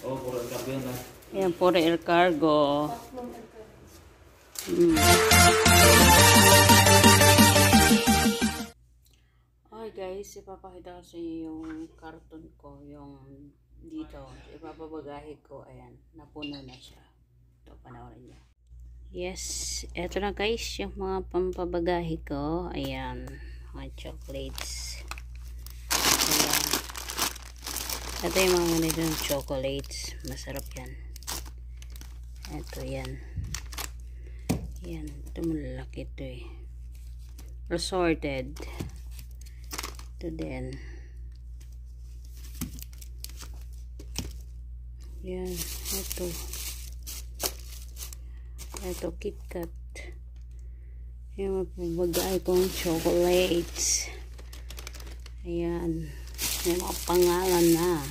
Oh, puro yun lang. Yan, puro air cargo. Mm. Okay guys, ipapakita ko sa inyo yung karton ko, yung dito, ipapabagahe ko, ayan, napuno na siya. Ito, panoorin niyo. Yes, eto na guys, yung mga pampabagahe ko, ayan, mga chocolates. Ayan. Ito yung mga ganitong chocolates, masarap yan. Ito yan. Yan, ito malalaki ito eh. Resorted. Ito din. Yan, ito. Ito, KitKat. Yung mapabagay kong chocolates. Ayan. May mga pangalan na.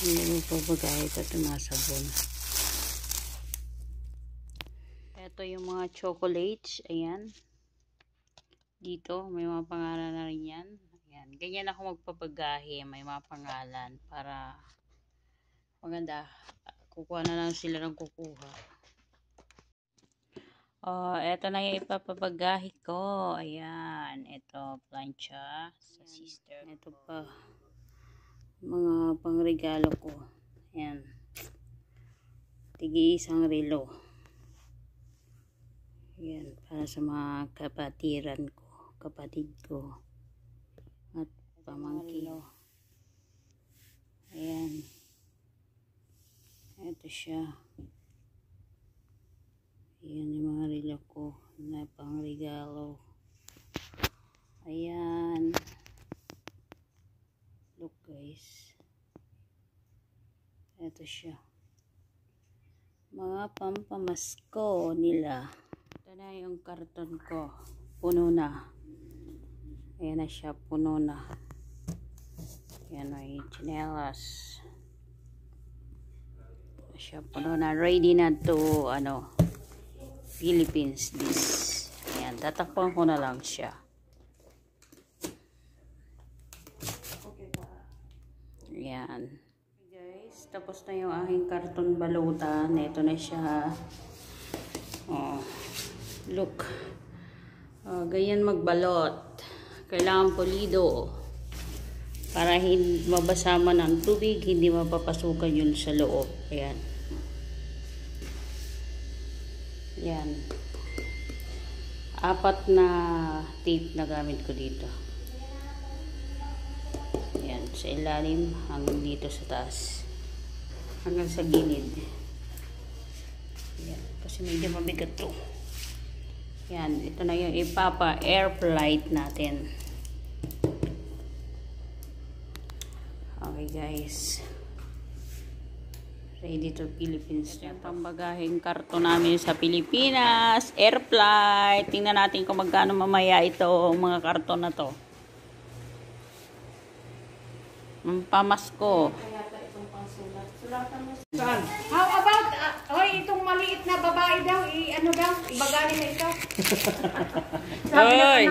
Hindi mapabagay ko ito mga sabon. Ito yung mga chocolates. Ayan. Dito, may mga pangalan na rin yan. Ayan. Ganyan ako magpapagahe. May mga pangalan para maganda. Kukuha na lang sila ng kukuha. Oh, eto na yung ipapapagahe ko. Ayan. Ito, plancha sa sister. Ito pa. Mga pangregalo ko. Ayan. Tigi isang relo. Ayan. Para sa mga kapatiran ko. Kapatid ko. At pamangkin. Ayan. Ito siya. Ayan yung mga relo ko na pang regalo. Ayan. Look guys. Ito siya. Mga pampamasko nila. Ito na yung karton ko. Puno na. Ayan na siya. Puno na. Ayan may chinelas. Siya puno na. Ready na to ano Philippines this. Ayan, tatakpan ko na lang siya. Ayan. guys, tapos na yung aking karton balutan. Ito na siya. Oh, look. Oh, ganyan magbalot. Kailangan pulido. Para hindi mabasa man ng tubig, hindi mapapasukan yun sa loob. Ayan. Yan. Apat na tape na gamit ko dito. Yan. Sa ilalim hanggang dito sa taas. Hanggang sa gilid. Yan. Kasi medyo mabigat to. Yan. Ito na yung ipapa air flight natin. Okay guys ready to Philippines yan pambagahing karton namin sa Pilipinas air flight tingnan natin kung magkano mamaya ito mga karton na to pamasko Saan? How about, uh, oy, itong maliit na babae daw, i, ano daw, ibagani na ito. Sabi Oy.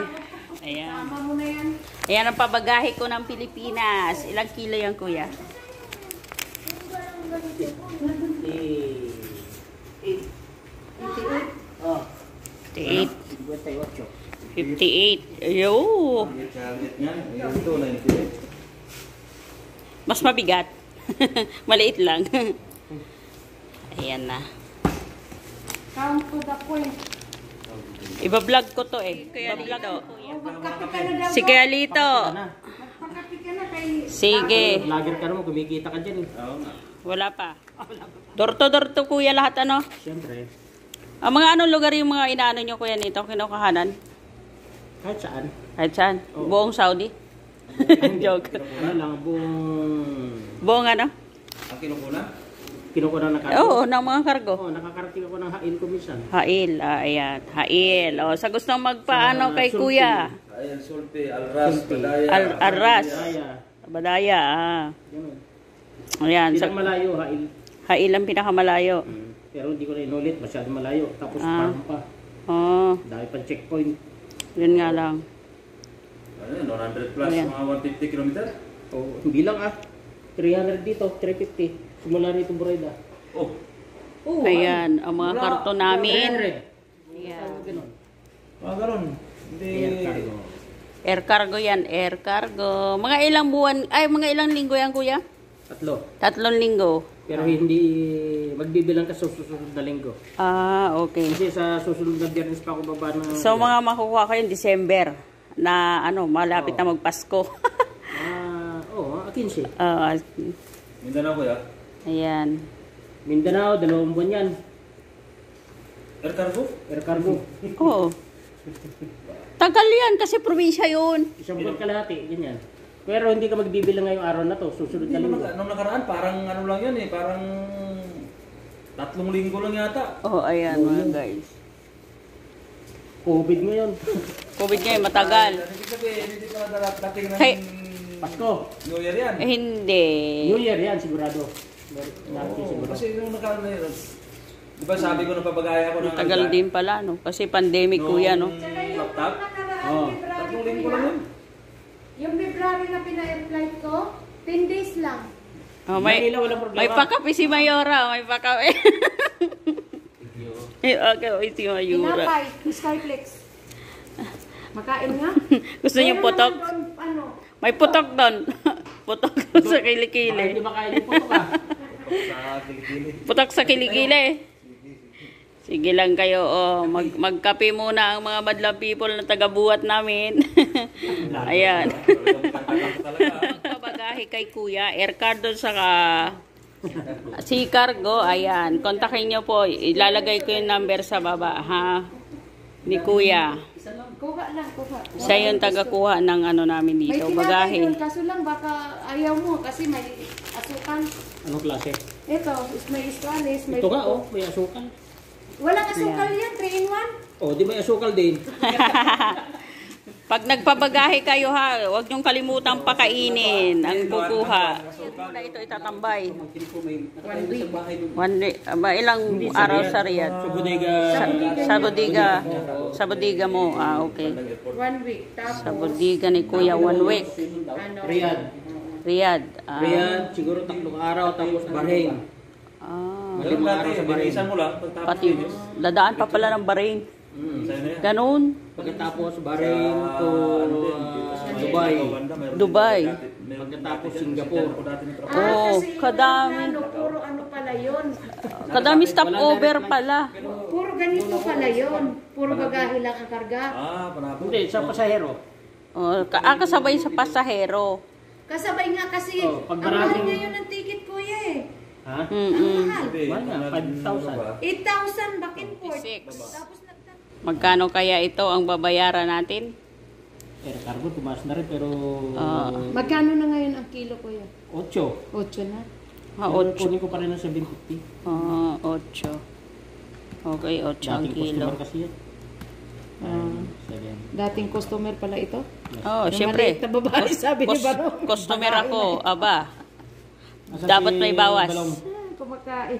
ayan Tama mo na yan. ayan ang pabagahe ko ng Pilipinas ilang kilo yan kuya 58 58. 58 ayo Ang target niyan, ayun ito, 98. mas mabigat maliit lang ayan na Come to the point. Iba-vlog ko to eh. Iba-vlog to. Oh. Si Kuya Lito. Kay... Sige. Vlogger ka naman, kumikita ka dyan eh. Oo nga. Wala pa. Dorto-dorto kuya lahat ano? Siyempre, Ang mga anong lugar yung mga inaano nyo kuya nito? Kinukahanan? kahit saan. Kahit saan? Buong Saudi? Joke. Ano lang, buong Buong ano? Ang kinukuna? kinukuha na kargo. Oo, ng mga kargo. Oo, nakakarating ako ng hain ko minsan. Hail, ah, ayan. Hail. O, sa gustong magpaano Sa kay Sulti. kuya. Ayan, Sulti, Alras, Sulti. Badaya. Al Arras. Kaya, Badaya, ah. ganun. Ayan. Hindi Sa, malayo, hain. hail ang pinakamalayo. Mm. Pero hindi ko na inulit, masyado malayo. Tapos Ah. farm pa. Oh, Dahil pa checkpoint. yun nga lang. Ano yun, 100 plus, Ayan. mga 150 kilometer? Oo, hindi lang ah. 300 dito, 350. Simula rito Burayda. Oh, Oo, Ayan, ang mga karton namin. 300. Ayan. Mga ganun. Hindi. Air cargo. Air cargo yan, air cargo. Mga ilang buwan, ay mga ilang linggo yan kuya? Tatlo. Tatlong linggo. Pero hindi magbibilang ka sa susunod na linggo. Ah, okay. Kasi sa susunod na biyernes pa ako baba ng... So mga makukuha ko yung December na ano, malapit na magpasko. Ah, oo, oh, 15. Ah, Mindanao kuya. ayan. Mindanao, dalawang buwan yan. Air cargo? Air cargo. Oo. Tagal yan kasi probinsya yun. Isang buwan kalahati, ganyan. Pero hindi ka magbibilang ngayong araw na to, susunod Hindi na nung, linggo. nung nakaraan, parang ano lang yun eh. Parang tatlong linggo lang yata. Oh, ayan mga guys. COVID ngayon. COVID ngayon, matagal. Ay, Ibig sabihin, hindi pa na dating ng Hey. Pasko. New Year yan. Eh, hindi. New Year yan, sigurado. Natin Oo, sigurado. kasi nung nakaraan na yun, di ba sabi ko nung papagaya ko ng Tagal alda, din pala, no? Kasi pandemic nung kuya, no? Tsaka yung laptop, nakaraan, Oh, February tatlong linggo lang yun. Yung February na pina-flight ko, 10 days lang. Oh, may, Manila, walang problema. may pakapi si Mayora. May pakapi. Eh, okay, oh, si Mayora. Tinapay, Skyflex. Makain nga. Gusto niyo putok? doon, ano, May putok doon. putok sa kilikili. hindi makain yung puto ka. Sa kilikili. Putok sa kilikili. Sige lang kayo, oh. Mag, magkape muna ang mga madlang people na taga-buhat namin. Ayan. Magpabagahe kay Kuya, air card doon sa ka... Si Cargo, ayan. Kontakin nyo po. Ilalagay ko yung number sa baba, ha? Ni Kuya. kuha lang, kuha. Siya yung taga-kuha ng ano namin May dito, bagahe. doon, kaso lang baka ayaw mo kasi may asukal. Anong klase? Ito, is may iswalis, may Ito puto. oh, may asukal. Walang asukal yan, 3 in 1. Oh, di may asukal din. Pag nagpabagahe kayo ha, huwag niyong kalimutang pakainin ang kukuha. Muna ito itatambay. One week. One day, aba, ilang araw sa Riyadh? Sa bodega. Sa, bodega. Sa bodega mo. Ah, okay. One week. Tapos, Sa bodega ni Kuya, one week. ano, Riyadh. Riyadh. Ah, Riyadh, siguro tatlong araw, tapos Bahrain. Ah, Ganun dati, binisan mo lang. Pagtapos pati, yun, dadaan pa pala ng Bahrain. mm. Ganun. Pagkatapos Bahrain to ano uh, sa Dubai. Meron Dubai. meron Pagkatapos Singapore. Ah, Oh, kadami. Ano, puro ano pala yun. Kadami stopover pala. Puro ganito pala yun. Puro bagahe lang ang karga. Ah. Hindi, sa pasahero. Oh, ka ah, kasabay sa pasahero. Kasabay nga kasi, Oh, pag ang mahal maraming- ngayon ng ticket kuya eh. Ha? Mm-mm. nag- 5,000. ano ba? 8,000 back and forth. Tapos nagtan Magkano kaya ito ang babayaran natin? Air cargo, tumaas na rin, pero... Ah. Magkano na ngayon ang kilo kuya? 8. 8 na. Ah, Pero otso. Kunin ko pa rin ng 750. Ah, otso. Okay, otso ang Dating kilo. customer kasi yan. Ah. 7. Dating customer pala ito? Oh, Yung syempre. maliit na babae, sabi ni Cus- Barong. Customer ako, aba. Asan Dapat si may bawas. Balong? Ah, kumakain.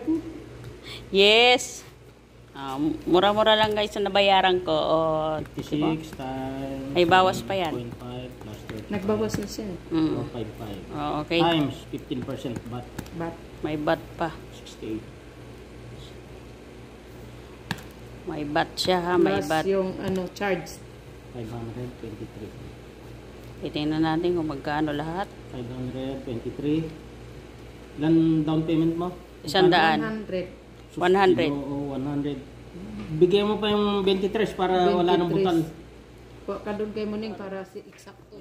Yes. Ah, mura-mura lang guys ang nabayaran ko. Oh, diba? 56 times... May bawas pa yan. 0.5 plus 30. Nagbawas na siya. Mm. 455. Oh, okay. Times 15% but But, May bat pa. 68. May bat siya ha, may plus bat. yung ano, charge. 523. Titingnan natin kung magkano lahat. 523. Ilan down payment mo? Isang daan. 100. 100. Oo, 100. Bigay mo pa yung 23 para wala nang 23. butal. Kuha ka doon kay Muning para si eksakto.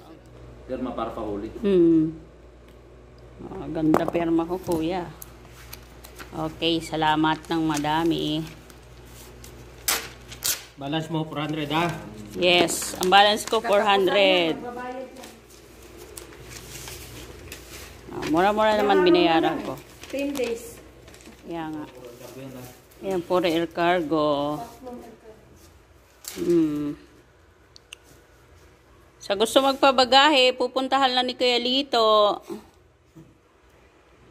Pirma para pahuli. Hmm. Ah, ganda perma ko, kuya. Okay, salamat ng madami. Balance mo 400 ha. Yes, ang balance ko 400. Ah, Mura-mura naman binayaran ko. 10 days. Kaya nga. Ayan, puro air cargo. Hmm. Sa gusto magpabagahe, pupuntahan lang ni Kuya Lito.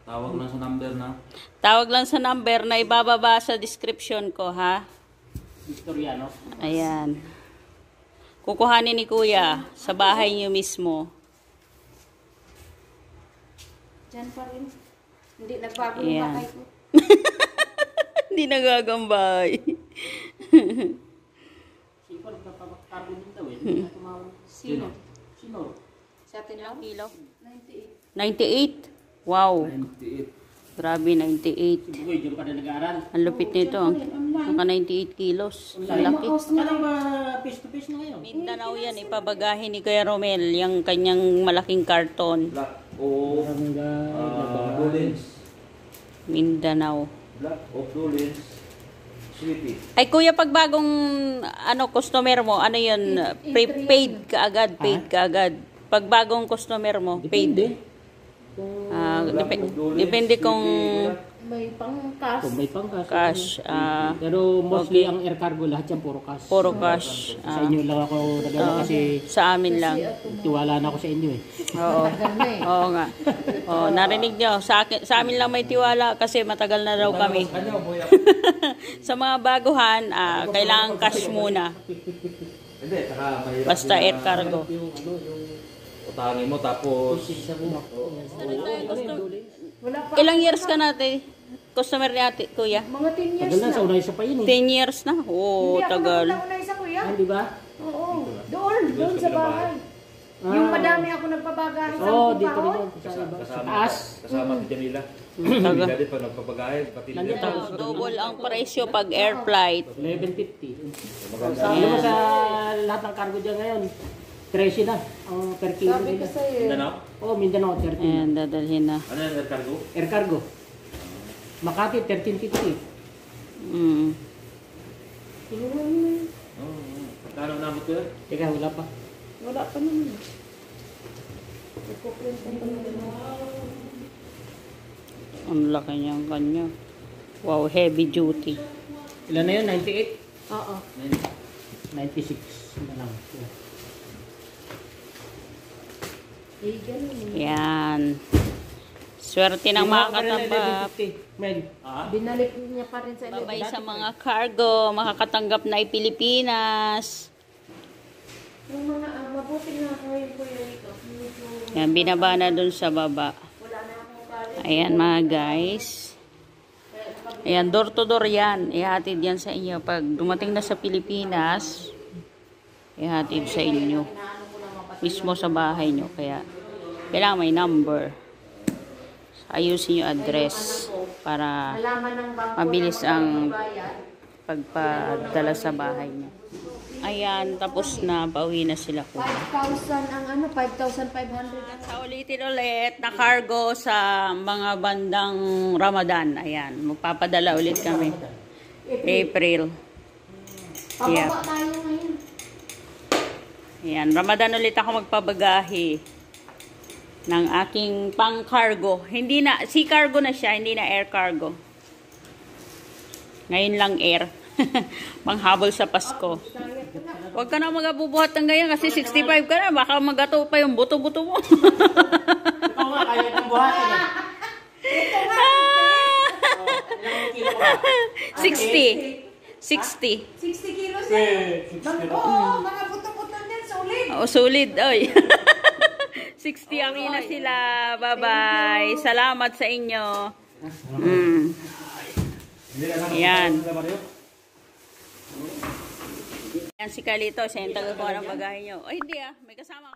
Tawag lang sa number na. Tawag lang sa number na ibababa sa description ko, ha? Victoriano. Ayan. Kukuhanin ni Kuya sa bahay niyo mismo. Diyan pa rin. Hindi nagbago yung Ayan. bakay ko. Hindi nagagambay. Sipon, nagpapakargo din daw eh. Hindi na tumawag. Sino? Sino? Sa atin lang? Kilo? 98. 98. Wow. 98. Grabe, 98. Si Bugoy, di ba ka na nag-aaral? Ang lupit nito. Naka 98 kilos. Ang laki. Anong ba face to face na ngayon? Mindanao yan, ipabagahin ni Kuya Romel, yung kanyang malaking karton. Black o Maraming uh, Dolins. Mindanao. Black o Dolins. Sweetie. Ay kuya, pag bagong ano customer mo, ano yun, prepaid ka agad, paid ka agad. Pag bagong customer mo, paid. Depende. Ah, depe- o Dolins, depende kung Sweetie, May pang cash. Kung may pangkas. cash, ah, Pero mostly ang air cargo, lahat yan puro cash. puro cash. Sa ah, inyo lang ako nagano kasi sa amin lang. tiwala na ako sa inyo eh. Oo. Oo nga. Oo, narinig nyo. Sa, akin, sa amin lang may tiwala kasi matagal na daw kami. Sa mga baguhan, ah, kailangan cash muna. Hindi, saka mahirap. Basta din air na cargo. Yung ano, yung Utangin mo tapos mo. Ilang years ka natin? Customer ni ate, kuya? Mga 10 years Tagal na, na. sa unay sa pa yun eh. 10 years na? Oo, Hindi ako tagal. nauna isa kuya. Ah, di ba? Oo. Doon, doon sa bahay. Yung madami ako nagpabagahe sa Oo, oh, oh, dito. Sa iba. Sa kasama, taas. kasama si Jamila. Taga. Jamila din pag nagpapagahe, pati nila. double ang presyo pag air flight. 11.50. Maganda. Sabi mo sa lahat ng cargo dyan ngayon, 13 na ang per kilo Sabi ko nila. sa'yo. Mindanao? Oo, oh, Mindanao, 13. Ayan, dadalhin na. Ano yung air cargo? Air cargo. Makati, 13.50. Mm. Oo. oo. Magkano namot ko yun? Teka, wala pa. Wala pa naman. Ang laki niyang kanya. Wow, heavy duty. Ilan na yun? 98? Oo. 96 na lang. Eh, ganun. Yan. Swerte ng mga katambak. 11.50. Mel. Ah? Binalik niya pa rin sa Babay sa mga cargo, makakatanggap na ay Pilipinas. Yung mga ah, mabuti nga ngayon ko yun ito. Medyo Yan, binaba na dun sa baba. na. Ayan mga guys. Ayan, door to door yan. Ihatid yan sa inyo. Pag dumating na sa Pilipinas, ihatid sa inyo. Mismo sa bahay nyo. Kaya, kailangan may number. Ayusin yung address para mabilis ang pagpadala sa bahay niya. Ayan, tapos na. Pauwi na sila ko. 5,000 ang ano, 5,500. Sa ulitin ulit na cargo sa mga bandang Ramadan. Ayan, magpapadala ulit kami. April. Yeah. Pababa tayo ngayon. Ayan, Ramadan ulit ako magpabagahe ng aking pang cargo. Hindi na, sea cargo na siya, hindi na air cargo. Ngayon lang air. Panghabol sa Pasko. Huwag ka na magabubuhat ng ganyan kasi 65 ka na. Baka magato pa yung buto-buto mo. Ikaw nga, kaya ng buhatin eh. Ilang kilo ka? 60. 60. 60 kilos eh. Oo, mga buto-buto din, solid. Oh, solid. Oy. 60 ang ina sila. Bye-bye. Salamat sa inyo. Mm. Yan. Yan si Carlito. Siya yung taga-kuha ng bagahe nyo. Ay, hindi ah. May kasama.